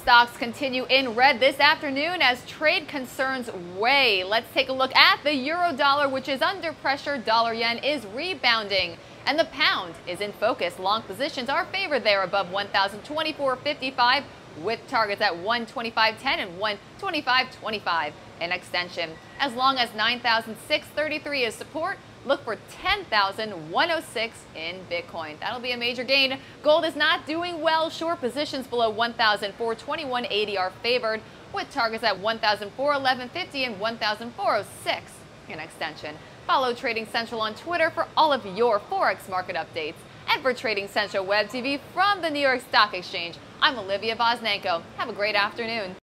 stocks continue in red this afternoon as trade concerns weigh. Let's take a look at the euro dollar, which is under pressure. Dollar yen is rebounding. And the pound is in focus. Long positions are favored there above 1,024.55 with targets at 125.10 and 125.25 in extension. As long as 9,633 is support, look for 10,106 in Bitcoin. That'll be a major gain. Gold is not doing well. Short positions below 1,421.80 are favored with targets at 1,411.50 and 1,406 in extension. Follow Trading Central on Twitter for all of your Forex market updates. And for Trading Central Web TV from the New York Stock Exchange, I'm Olivia Voznenko. Have a great afternoon.